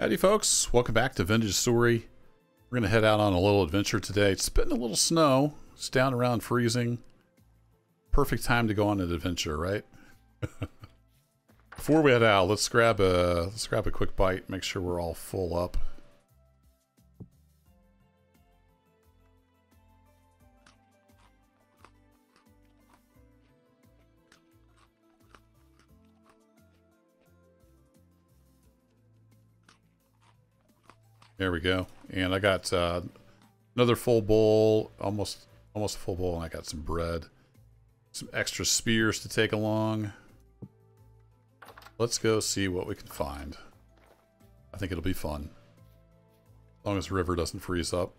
Howdy folks, welcome back to Vintage Story. We're to head out on a little adventure today. It's been a little snow. It's down around freezing. Perfect time to go on an adventure, right? Before we head out, let's grab a let's grab a quick bite, make sure we're all full up. There we go. And I got uh, another full bowl, almost almost a full bowl, and I got some bread. Some extra spears to take along. Let's go see what we can find. I think it'll be fun. As long as the river doesn't freeze up.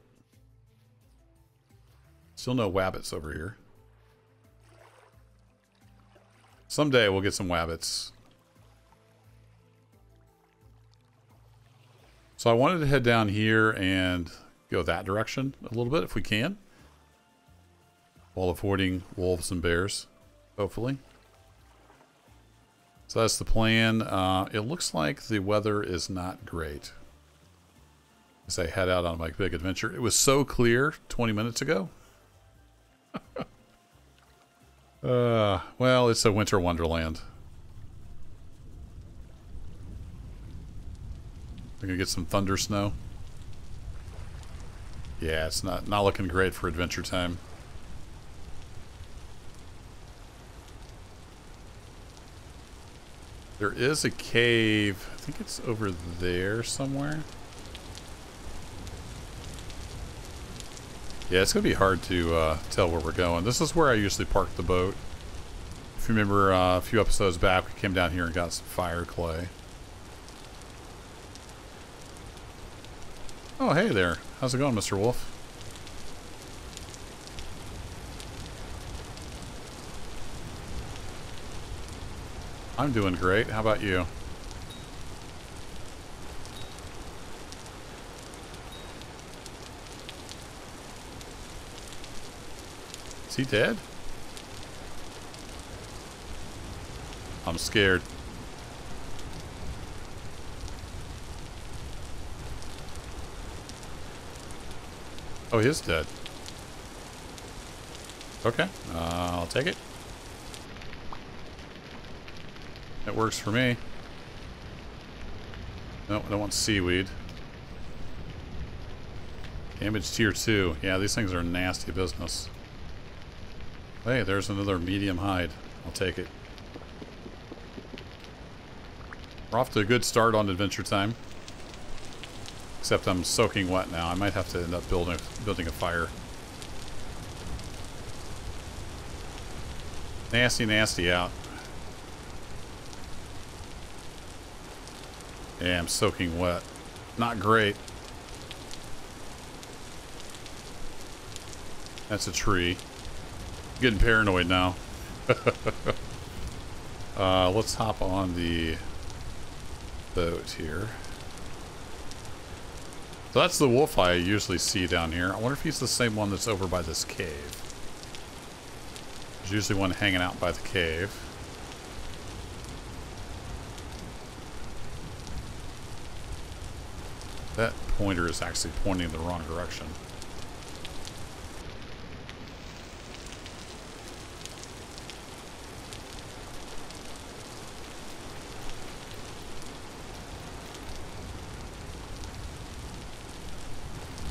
Still no wabbits over here. Someday we'll get some wabbits. So I wanted to head down here and go that direction a little bit if we can. While avoiding wolves and bears, hopefully. So that's the plan. Uh, it looks like the weather is not great. As I head out on my big adventure. It was so clear 20 minutes ago. uh, well, it's a winter wonderland. We're gonna get some thunder snow. Yeah, it's not not looking great for adventure time. There is a cave. I think it's over there somewhere. Yeah, it's going to be hard to uh, tell where we're going. This is where I usually park the boat. If you remember uh, a few episodes back, we came down here and got some fire clay. Oh, hey there. How's it going, Mr. Wolf? I'm doing great. How about you? Is he dead? I'm scared. Oh, he is dead. Okay, uh, I'll take it. It works for me. No, I don't want seaweed. Damage tier 2. Yeah, these things are nasty business. Hey, there's another medium hide. I'll take it. We're off to a good start on Adventure Time. Except I'm soaking wet now. I might have to end up building building a fire. Nasty, nasty out. Yeah, I'm soaking wet. Not great. That's a tree. getting paranoid now. uh, let's hop on the boat here. So that's the wolf I usually see down here. I wonder if he's the same one that's over by this cave. There's usually one hanging out by the cave. That pointer is actually pointing in the wrong direction.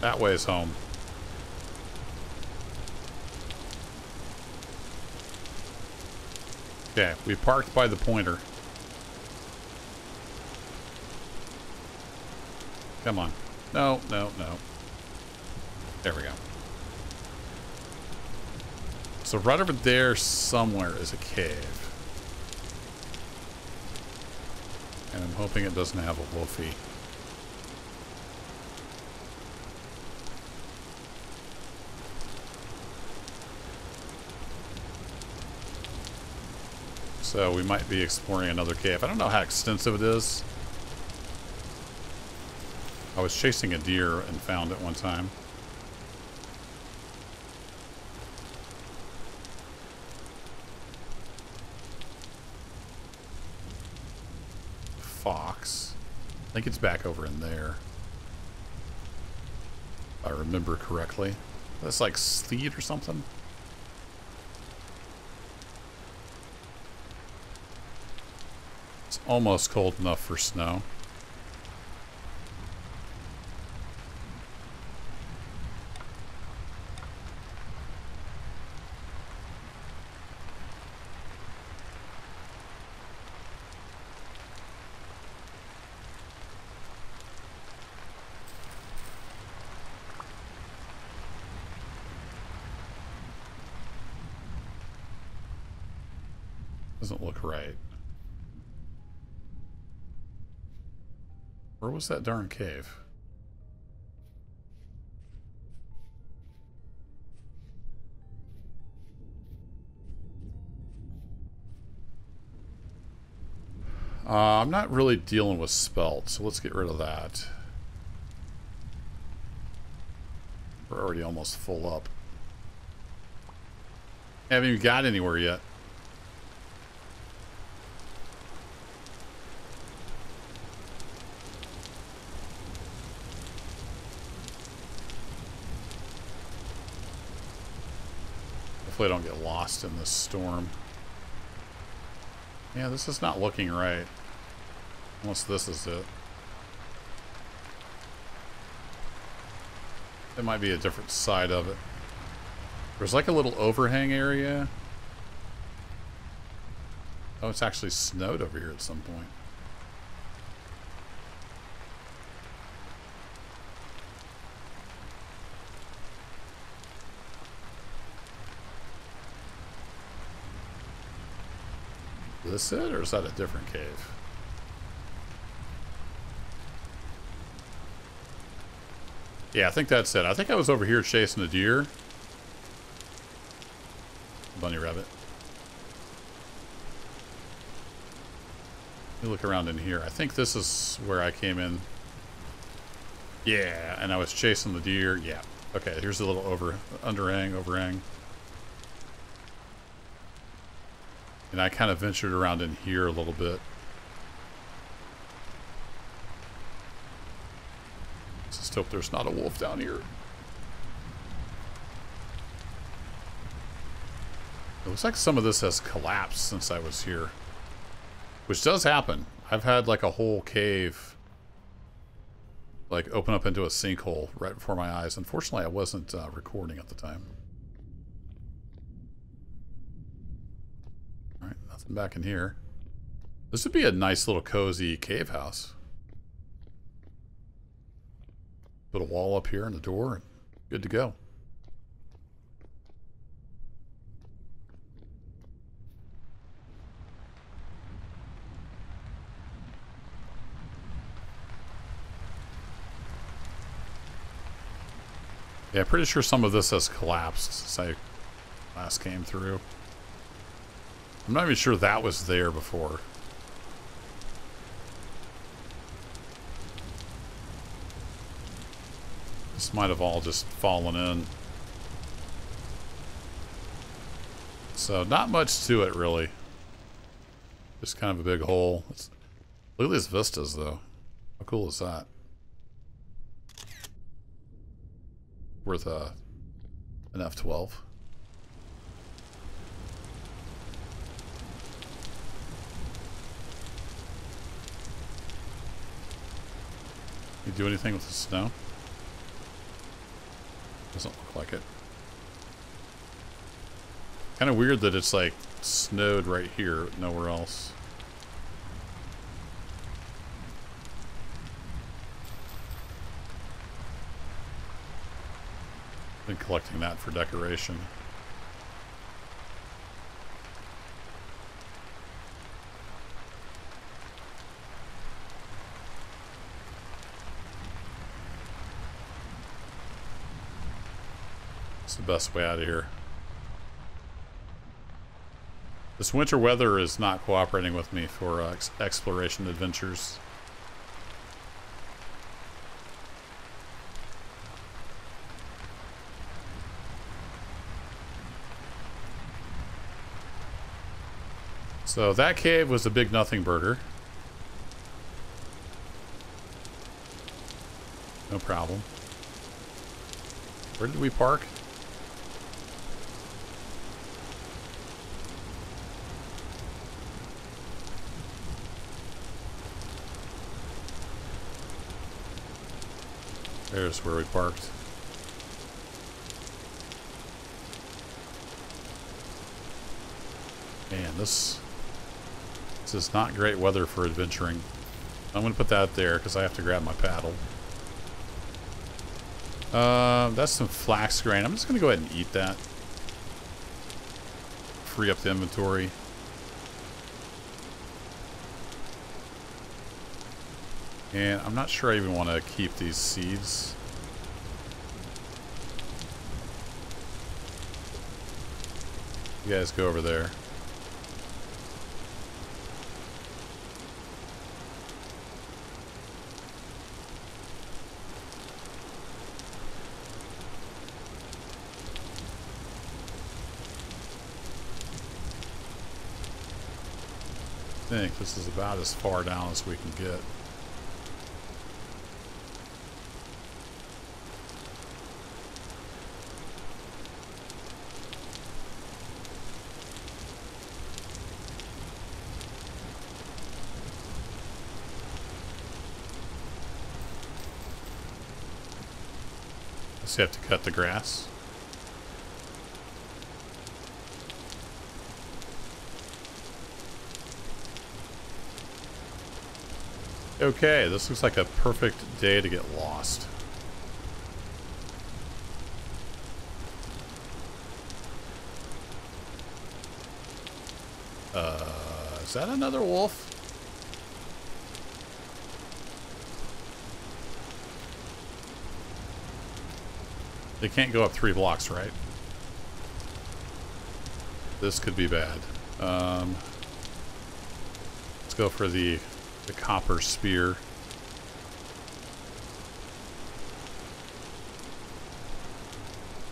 That way is home. Okay, we parked by the pointer. Come on. No, no, no. There we go. So right over there somewhere is a cave. And I'm hoping it doesn't have a wolfie. So we might be exploring another cave. I don't know how extensive it is. I was chasing a deer and found it one time. Fox. I think it's back over in there. If I remember correctly. That's like sleet or something. Almost cold enough for snow. Doesn't look right. Where was that darn cave? Uh, I'm not really dealing with spelt, so let's get rid of that. We're already almost full up. Haven't even got anywhere yet. Hopefully I don't get lost in this storm. Yeah, this is not looking right. Unless this is it. It might be a different side of it. There's like a little overhang area. Oh, it's actually snowed over here at some point. This it, or is that a different cave? Yeah, I think that's it. I think I was over here chasing a deer. Bunny rabbit. Let me look around in here. I think this is where I came in. Yeah, and I was chasing the deer. Yeah. Okay, here's a little over underhang, overhang. And I kind of ventured around in here a little bit. Just hope there's not a wolf down here. It looks like some of this has collapsed since I was here. Which does happen. I've had like a whole cave like open up into a sinkhole right before my eyes. Unfortunately, I wasn't uh, recording at the time. Back in here. This would be a nice little cozy cave house. Put a wall up here and a door and good to go. Yeah, pretty sure some of this has collapsed since I last came through. I'm not even sure that was there before. This might have all just fallen in. So not much to it really. Just kind of a big hole. Look at these vistas though. How cool is that? Worth a, uh, an F-12. Do anything with the snow? Doesn't look like it. Kind of weird that it's like snowed right here, nowhere else. Been collecting that for decoration. The best way out of here. This winter weather is not cooperating with me for uh, ex exploration adventures. So that cave was a big nothing burger. No problem. Where did we park? There's where we parked. Man, this this is not great weather for adventuring. I'm going to put that there because I have to grab my paddle. Uh, that's some flax grain. I'm just going to go ahead and eat that. Free up the inventory. And I'm not sure I even want to keep these seeds. You guys go over there. I think this is about as far down as we can get. Just have to cut the grass. Okay, this looks like a perfect day to get lost. Uh, is that another wolf? They can't go up three blocks, right? This could be bad. Um, let's go for the the copper spear.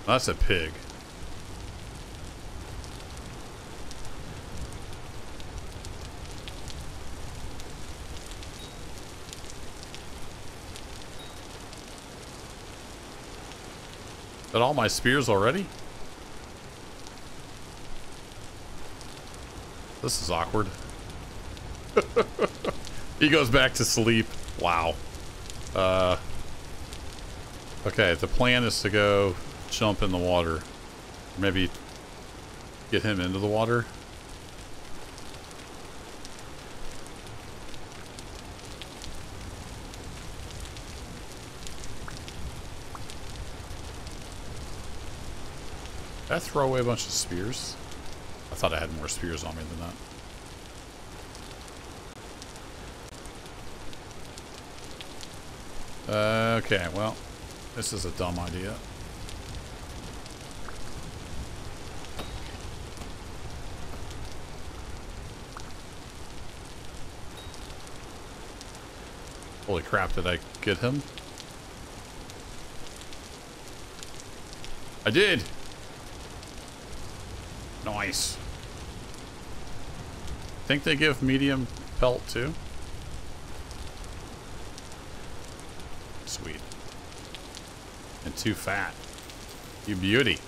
That's a pig. All my spears already? This is awkward. he goes back to sleep. Wow. Uh, okay, the plan is to go jump in the water. Maybe get him into the water. Did I throw away a bunch of spears? I thought I had more spears on me than that. Okay, well, this is a dumb idea. Holy crap, did I get him? I did! Nice. Think they give medium pelt too? Sweet. And too fat. You beauty.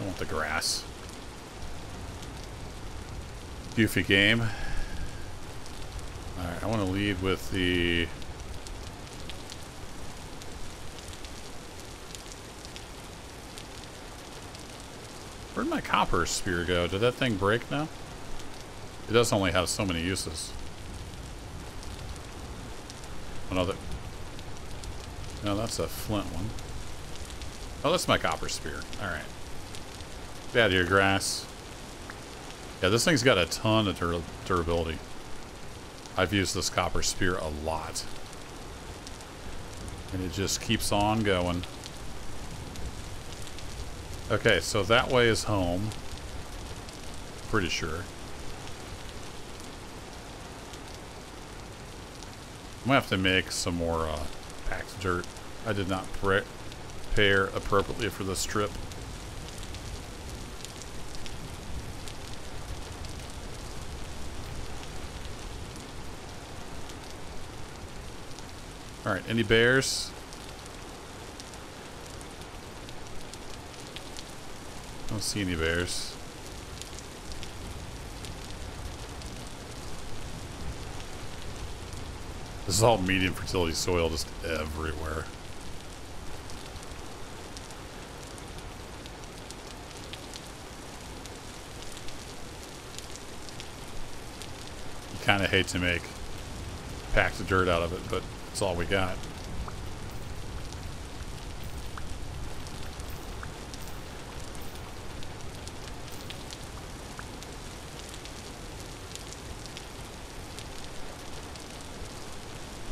I want the grass. Goofy game. Alright, I want to lead with the Where'd my copper spear go? Did that thing break now? It does only have so many uses. Another. No, that's a flint one. Oh, that's my copper spear. Alright. Get out of here, grass. Yeah, this thing's got a ton of dur durability. I've used this copper spear a lot. And it just keeps on going. Okay, so that way is home. Pretty sure. I'm gonna have to make some more uh, packed dirt. I did not prepare appropriately for this trip. Alright, any bears? Don't see any bears. This is all medium fertility soil just everywhere. You kind of hate to make packs of dirt out of it, but it's all we got.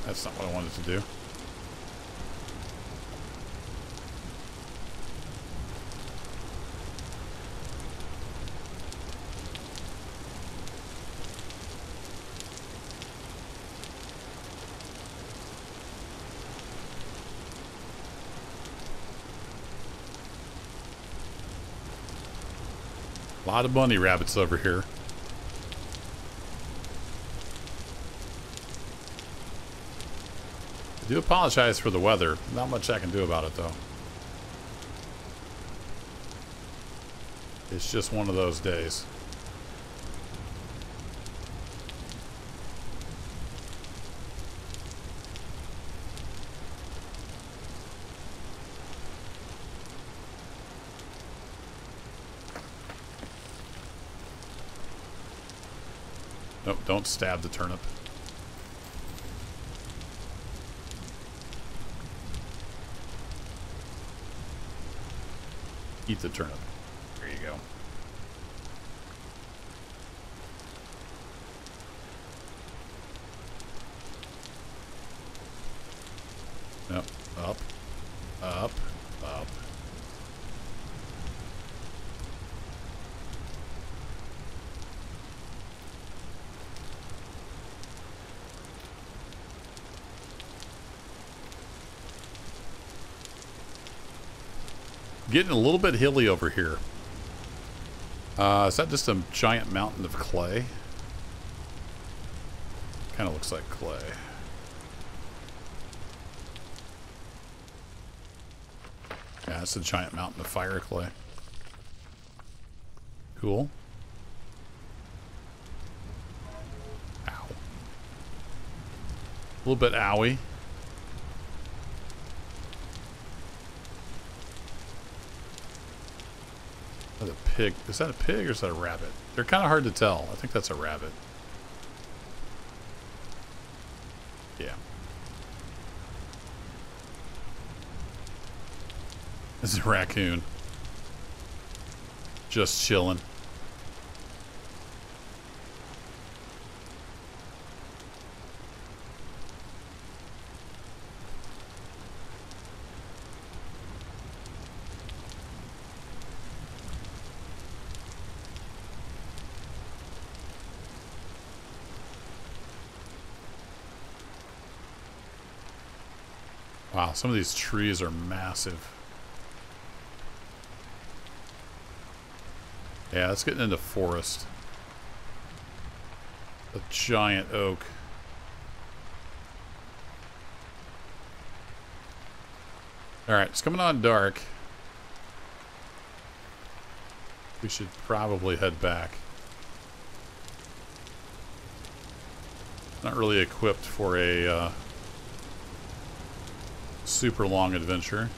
That's not what I wanted to do. A lot of bunny rabbits over here. I do apologize for the weather. Not much I can do about it, though. It's just one of those days. Nope, don't stab the turnip. Eat the turnip. There you go. Yep. Up. Up. Up. Getting a little bit hilly over here. Uh, is that just a giant mountain of clay? Kind of looks like clay. Yeah, it's a giant mountain of fire clay. Cool. Ow. A little bit owie. Is that a pig? Is that a pig or is that a rabbit? They're kind of hard to tell. I think that's a rabbit. Yeah. This is a raccoon. Just chilling. Some of these trees are massive. Yeah, it's getting into forest. A giant oak. Alright, it's coming on dark. We should probably head back. Not really equipped for a uh, super long adventure.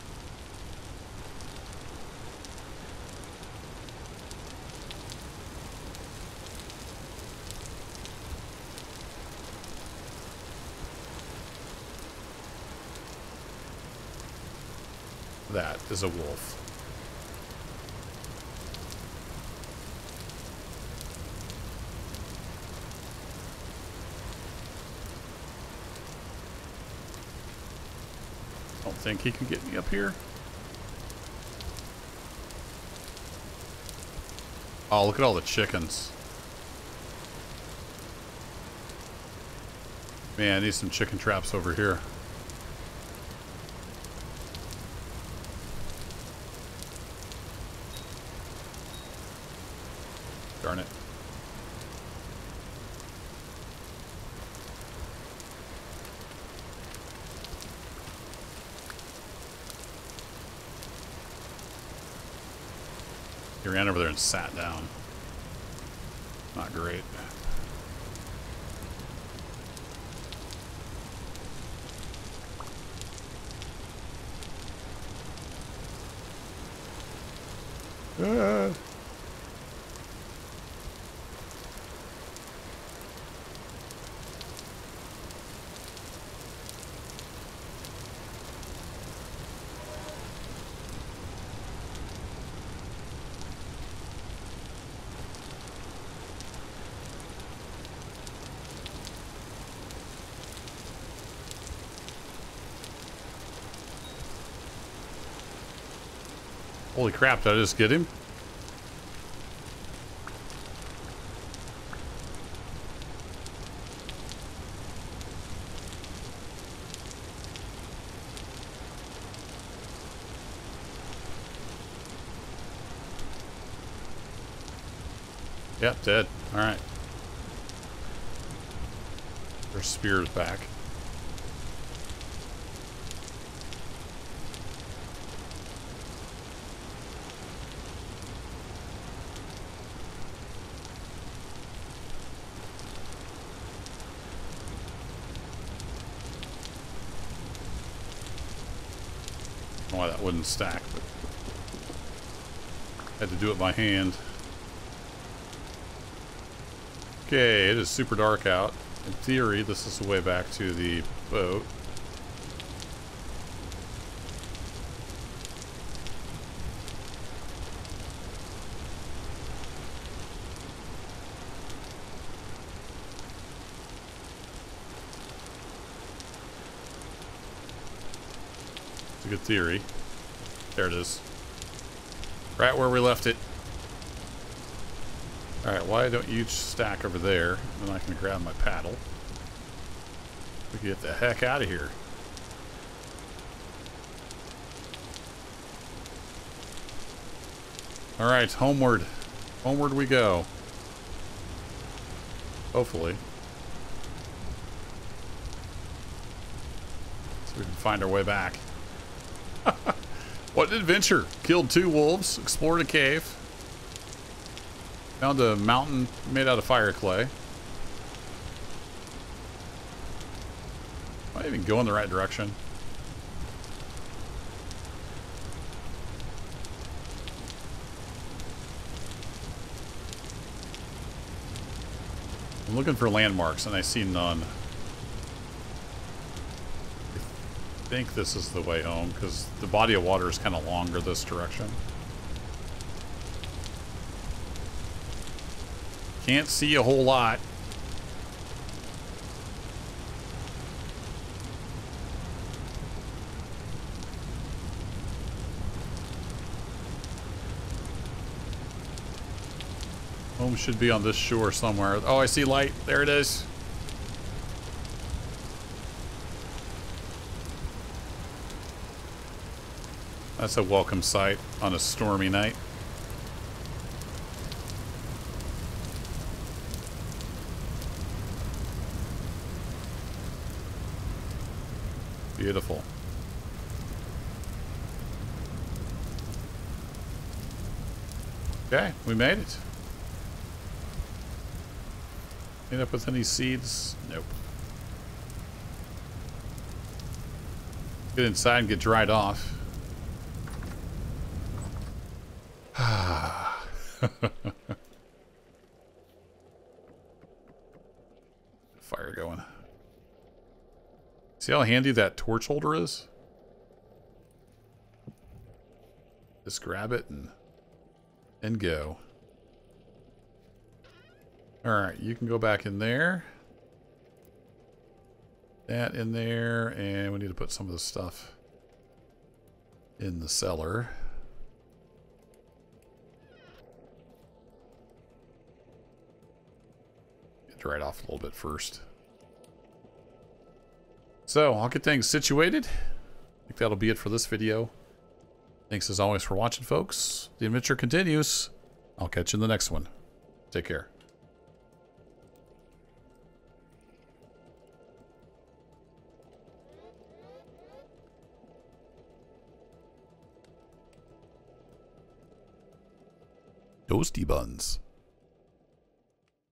That is a wolf. Think he can get me up here. Oh, look at all the chickens. Man, I need some chicken traps over here. Ran over there and sat down. Not great. Ah. Holy crap, did I just get him? Yep, dead. Alright. Their spear's back. why that wouldn't stack, but had to do it by hand. Okay, it is super dark out. In theory, this is the way back to the boat. a good theory. There it is. Right where we left it. Alright, why don't you stack over there? Then I can grab my paddle. We can get the heck out of here. Alright, homeward. Homeward we go. Hopefully. So we can find our way back. what an adventure. Killed two wolves, explored a cave, found a mountain made out of fire clay. Am I even going the right direction? I'm looking for landmarks and I see none. Think this is the way home because the body of water is kind of longer this direction. Can't see a whole lot. Home should be on this shore somewhere. Oh, I see light. There it is. That's a welcome sight on a stormy night. Beautiful. Okay, we made it. End up with any seeds? Nope. Get inside and get dried off. Fire going. See how handy that torch holder is? Just grab it and and go. Alright, you can go back in there. That in there, and we need to put some of the stuff in the cellar. Right off a little bit first. So, I'll get things situated. I think that'll be it for this video. Thanks as always for watching, folks. The adventure continues. I'll catch you in the next one. Take care. Toasty buns.